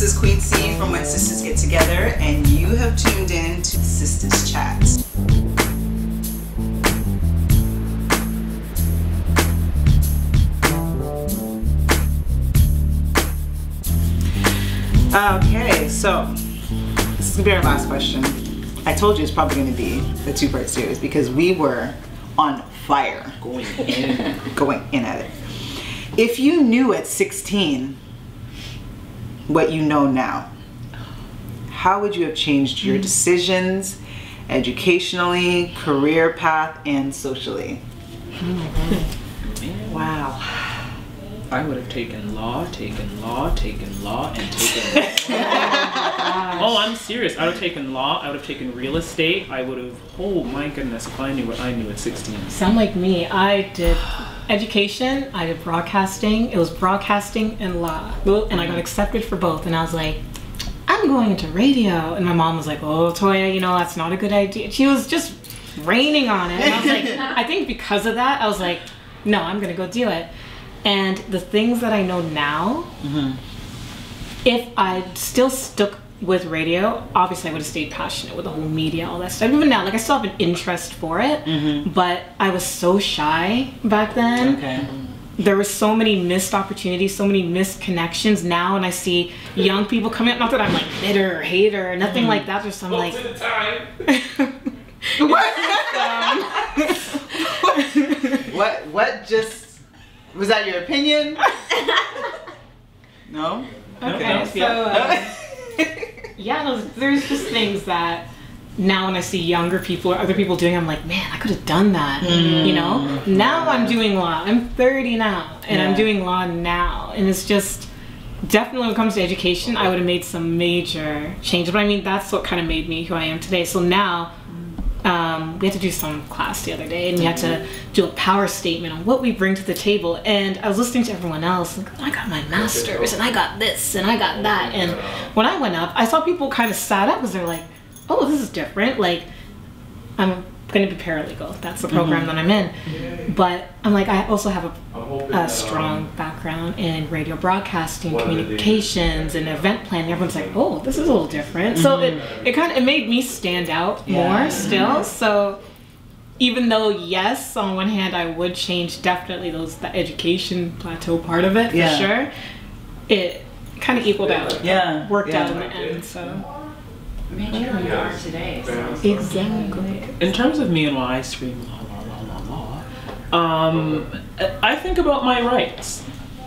this is Queen C from When Sistahs Get Together, and you have tuned in to Sistahs Chat. Okay, so this is gonna be our last question. I told you it's probably gonna be a two-part series because we were on fire Going in. going in at it. If you knew at 16 what you know now, how would you have changed your mm-hmm. decisions educationally, career path, and socially? Oh Man, Wow. I would have taken law, taken law, taken law, and taken. oh, I'm serious. I would have taken law. I would have taken real estate. I would have. Oh my goodness! If I knew what I knew at 16. Sound like me. I did education, I did broadcasting. It was broadcasting and law. And I got accepted for both. And I was like, I'm going into radio. And my mom was like, Oh, Toya, you know, that's not a good idea. She was just raining on it. And I was like, I think because of that, I was like, No, I'm going to go do it. And the things that I know now, mm-hmm. if I still stuck with radio, obviously I would have stayed passionate with the whole media, all that stuff. Even now, like I still have an interest for it, but I was so shy back then. Okay. There were so many missed opportunities, so many missed connections now, and I see young people coming up. Not that I'm like bitter or hater or nothing like that. Just I'm like, What? What? What Just was that your opinion? no. okay, so uh, yeah, there's, there's just things that now when I see younger people or other people doing, I'm like, man, I could have done that. Mm. You know? Now I'm doing law. I'm 30 now, and I'm doing law now, and it's just definitely when it comes to education, I would have made some major changes. But I mean, that's what kind of made me who I am today. So now. Um, we had to do some class the other day, and we had to do a power statement on what we bring to the table. And I was listening to everyone else. Like, I got my master's, and I got this, and I got that. And when I went up, I saw people kind of sat up because they're like, "Oh, this is different." Like, I'm going to be paralegal. That's the mm-hmm. program that I'm in. But I'm like, I also have a, a strong background in radio broadcasting, communications, and event planning. Everyone's like, "Oh, this is a little different." So it, it kind of it made me stand out Yeah. more mm-hmm. still. So even though yes, on one hand I would change definitely those the education plateau part of it for sure. It kind of equaled out. Yeah. Worked yeah. out in the end. So made you are today. So. exactly. In terms of me and why I scream law, law, law, law, law, um, I think about my rights.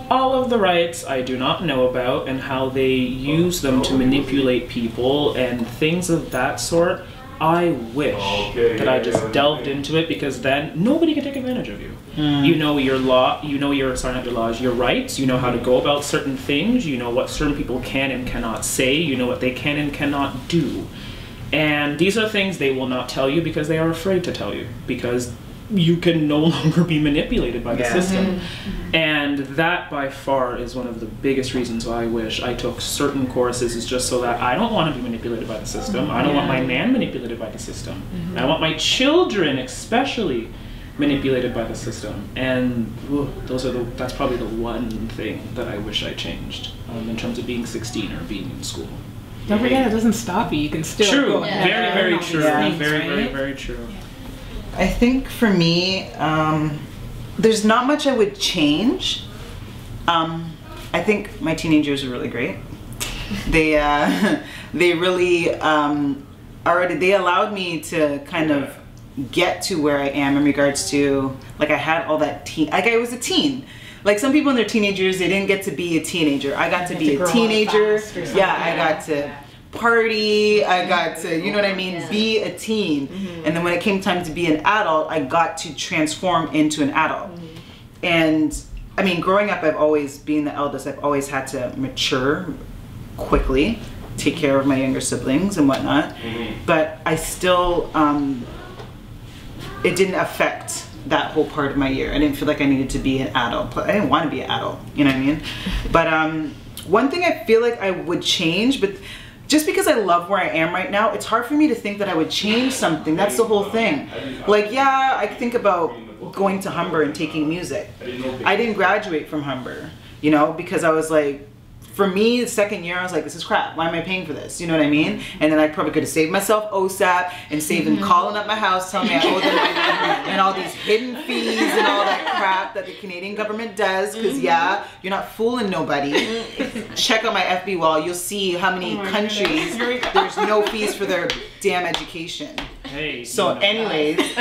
All of the rights I do not know about and how they use them to manipulate people and things of that sort. I wish that I just delved into it because then nobody can take advantage of you. Mm. You know your law, you know your sorry not your laws, your rights. You know how to go about certain things. You know what certain people can and cannot say. You know what they can and cannot do. And these are things they will not tell you because they are afraid to tell you because you can no longer be manipulated by the Yeah. system. Mm-hmm. Mm-hmm. And that by far is one of the biggest reasons why I wish I took certain courses is just so that I don't want to be manipulated by the system. I don't want my man manipulated by the system. Mm-hmm. I want my children especially manipulated by the system. And ooh, those are the that's probably the one thing that I wish I changed um, in terms of being 16 or being in school. Don't forget, it doesn't stop you. You can still True. go Yeah. Very, very true. things, very, very, right? very true. I think for me, um, there's not much I would change. Um, I think my teenagers are really great. They uh, they really um, already they allowed me to kind of get to where I am in regards to like I had all that teen like I was a teen. Like some people in their teenagers, they didn't get to be a teenager. I got to be to a teenager. fast. Yeah, I got to party. I got to, you know what I mean, Yeah. be a teen. And then when it came time to be an adult, I got to transform into an adult. And I mean, growing up, I've always, being the eldest, I've always had to mature quickly, take care of my younger siblings and whatnot. Mm-hmm. But I still, um, it didn't affect that whole part of my year. I didn't feel like I needed to be an adult. I didn't want to be an adult, you know what I mean? But um, one thing I feel like I would change, but just because I love where I am right now, it's hard for me to think that I would change something. That's the whole thing. Like, yeah, I think about going to Humber and taking music. I didn't graduate from Humber, you know, because I was like for me, the second year, I was like, this is crap. Why am I paying for this? You know what I mean? And then I probably could have saved myself OSAP and saved them mm-hmm. calling up my house, telling me I owe them and all these hidden fees and all that crap that the Canadian government does. Because, mm-hmm. yeah, you're not fooling nobody. Mm-hmm. Check out my FB wall. You'll see how many Oh countries goodness. Here we go. there's no fees for their damn education. Hey. So, you know. anyways,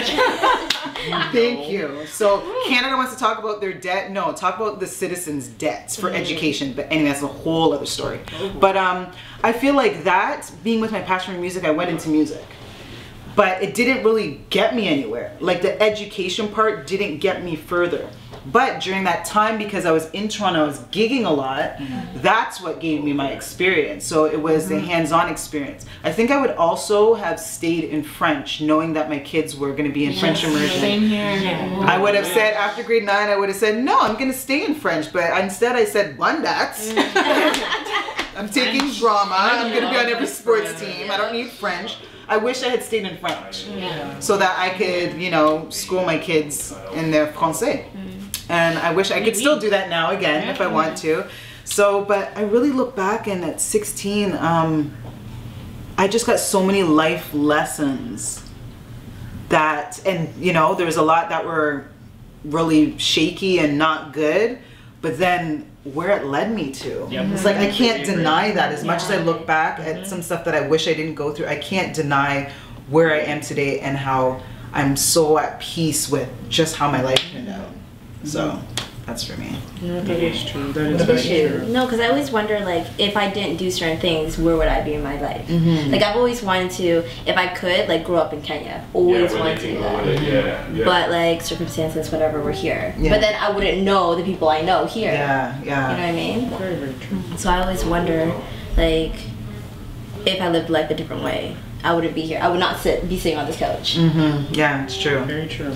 thank you. So, Canada wants to talk about their debt. No, talk about the citizens' debts for education. But anyway, that's a whole other story. But um, I feel like that being with my passion for music, I went into music. But it didn't really get me anywhere. Like the education part didn't get me further. But during that time, because I was in Toronto, I was gigging a lot. Mm-hmm. That's what gave me my experience. So it was a mm-hmm. hands-on experience. I think I would also have stayed in French, knowing that my kids were going to be in French immersion. Same here. Yeah. I would have said after grade nine, I would have said no, I'm gonna stay in French, but instead I said one that's. Mm-hmm. I'm taking drama. I'm gonna be on every sports team. I don't need French. I wish I had stayed in French so that I could, you know, school my kids in their français. And I wish I could still do that now again if I want to. So, but I really look back and at 16, um, I just got so many life lessons that and you know there was a lot that were really shaky and not good but then where it led me to. Yep. it's like i can't deny that. As much as i look back at some stuff that i wish i didn't go through i can't deny where i am today and how i'm so at peace with just how my life turned out so that's for me Yeah, that is true. That is very true. true. No, because I always wonder, like, if I didn't do certain things, where would I be in my life? Mm-hmm. Like, I've always wanted to, if I could, like, grow up in Kenya. Always wanted to do that. Yeah, yeah. But, like, circumstances, whatever, we're here. Yeah. But then I wouldn't know the people I know here. yeah yeah. You know what I mean? Very, very true. So I always wonder, like, if I lived life a different way, I wouldn't be here. I would not sit, be sitting on this couch. mm-hmm. yeah it's true Very true.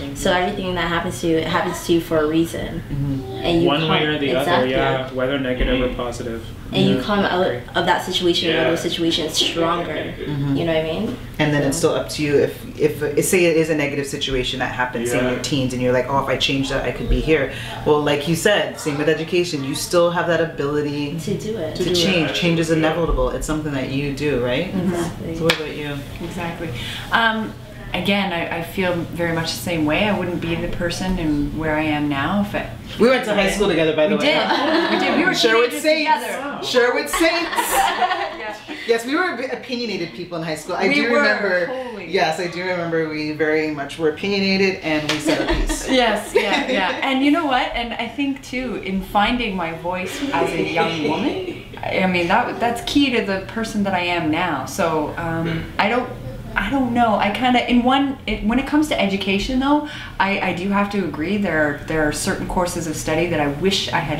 Yeah. So everything that happens to you, it happens to you for a reason. Mm-hmm. And you One come, way or the exactly. other, yeah. Whether negative or mm-hmm. positive. And you come out of that situation or Yeah. those situations stronger. Mm-hmm. You know what I mean? and then it's still up to you if if say it is a negative situation that happens in your teens and you're like oh if i change that i could be here well like you said same with education you still have that ability To do it. to change change is inevitable it's something that you do right Exactly. so what about you Exactly. Um, again, I, I feel very much the same way. I wouldn't be the person and where I am now if it. we went to high school together by the We way did. We did. We were Sherwood Saints. together. Sherwood Saints. Yeah. Yes, we were opinionated people in high school. I We do were, remember. holy. Yes, I do remember. We very much were opinionated, and we said our piece. Yes, yeah, yeah. And you know what? And I think too, in finding my voice as a young woman, I I mean that that's key to the person that I am now. So um, I don't. I don't know. I kind of in one it, when it comes to education though, I, I do have to agree there are, there are certain courses of study that I wish I had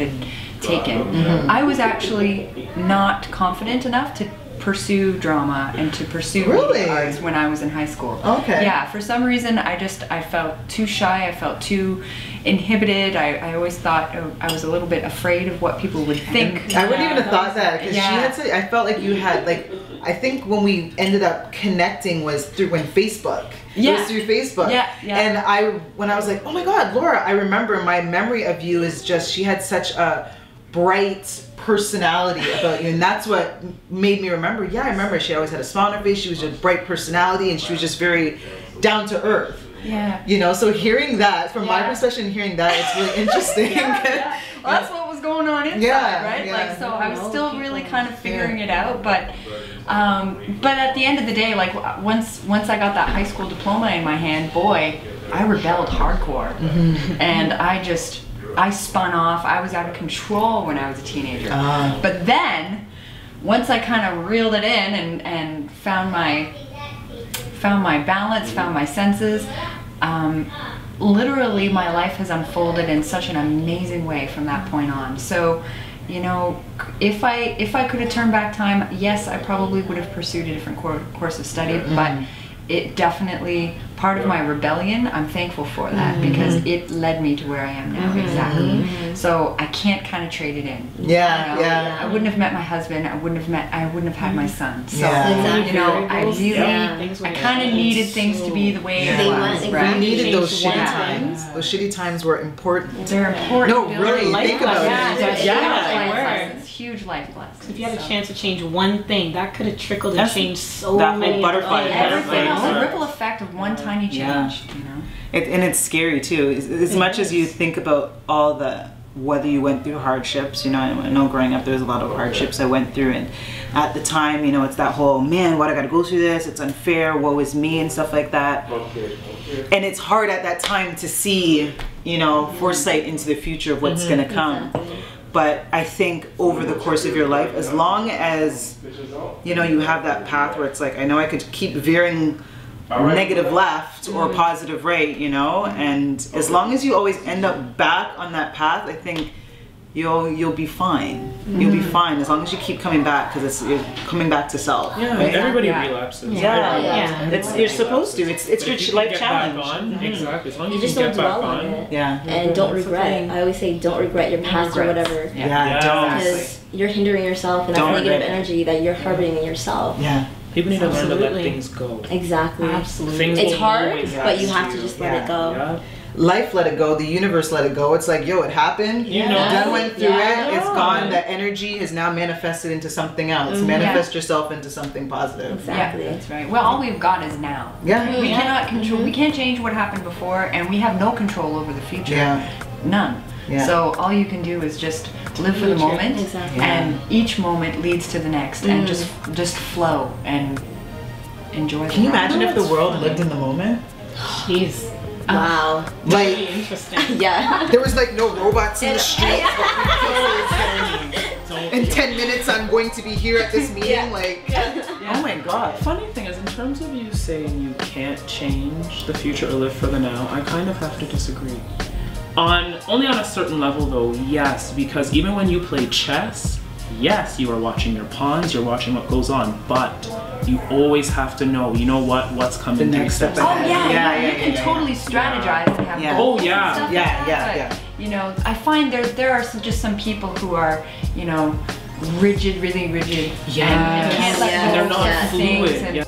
taken. I was actually not confident enough to pursue drama and to pursue Really? media arts when I was in high school. Okay. Yeah, for some reason I just I felt too shy. I felt too inhibited. I, I always thought uh, I was a little bit afraid of what people would think. I wouldn't even have thought that because Yeah. she had to. I felt like you had like. I think when we ended up connecting was through when Facebook. It Yeah. was through Facebook. Yeah, yeah. And I when I was like, oh my God, Laura, I remember my memory of you is just she had such a bright personality about you and that's what made me remember yeah i remember she always had a smile on her face she was just bright personality and she was just very down to earth Yeah. you know so hearing that from my perspective and hearing that it's really interesting yeah, yeah. Well, that's what going on inside, Yeah, right? yeah. Like, so I was still really kind of figuring it out, but, um, but at the end of the day, like once once I got that high school diploma in my hand, boy, I rebelled hardcore, and I just I spun off. I was out of control when I was a teenager. Ah. But then, once I kind of reeled it in and and found my found my balance, found my senses. Um, literally, my life has unfolded in such an amazing way from that point on. So, you know, if I if I could have turned back time, yes, I probably would have pursued a different cour course of study. Mm-hmm. But it definitely part of my rebellion. I'm thankful for that mm-hmm. because it led me to where I am now. Mm-hmm. Exactly. Mm-hmm. So I can't kind of trade it in. Yeah, You know, yeah. I wouldn't have met my husband. I wouldn't have met. I wouldn't have had my son. So Yeah. you know, I really, Yeah. I kind of have needed things to be the way Yeah. it They was. want- right? we needed those shitty one times those shitty times were important They're important. no really Life think about lessons. it Yeah, yeah they were. Huge life lessons. If you had a chance to change one thing, that could have trickled and changed so that whole many other butterfly things. effect, Everything Right. else, the ripple effect of one tiny change, Yeah. you know? It, and it's scary too. As, as much as you think about all the whether you went through hardships, you know, I know growing up there was a lot of hardships I went through, and at the time, you know, it's that whole man, what I got to go through this? It's unfair. Woe is me, and stuff like that. And it's hard at that time to see, you know, foresight into the future of what's mm-hmm. gonna come. But I think over the course of your life, as long as you know you have that path where it's like I know I could keep veering negative left or mm-hmm. positive right, you know, and as long as you always end up back on that path, I think you'll you'll be fine. You'll be fine as long as you keep coming back because it's you're coming back to self. Yeah, right? everybody Yeah. relapses. Yeah, Everybody yeah. relapses. It's you're supposed to. It's it's But your you life challenge. Back on, Mhm. Exactly. As long as You you, just can don't get back dwell on on. it. Yeah. And don't regret. thing. I always say don't regret your past or whatever. Yeah, Yeah. don't. Because you're hindering yourself and that's Don't negative regret energy that you're harboring in yourself. Yeah. People need to learn to let things go. Exactly. Absolutely. Things It's hard, but you have to just let it go. Yeah. Life let it go. The universe let it go. It's like, yo, it happened. You know. Done went through Yeah. it. It's gone. That energy has now manifested into something else. Mm-hmm. Manifest yourself into something positive. Exactly. Yeah, that's right. Well, all we've got is now. Yeah. We cannot control. Mm-hmm. We can't change what happened before, and we have no control over the future. Yeah. None. Yeah. So all you can do is just live for the moment, Exactly. and each moment leads to the next, and mm. just just flow and enjoy. Can you the ride. imagine if the world lived in the moment? Jeez. Wow. Really Like interesting. Yeah. there was like no robots in the street. In ten minutes, I'm going to be here at this meeting. Like, oh my god. Funny thing is, in terms of you saying you can't change the future or live for the now, I kind of have to disagree. On only on a certain level, though, yes, because even when you play chess, yes, you are watching your pawns, you're watching what goes on, but you always have to know, you know what, what's coming The next step steps Oh yeah, Yeah, yeah, yeah, you can yeah, yeah. totally strategize and have Yeah. goals Oh, yeah. and stuff Yeah, like that, yeah, but, yeah. You know, I find there there are some, just some people who are, you know, rigid, really rigid, uh, and, and can't let Yeah. go They're not certain things fluid. Yeah.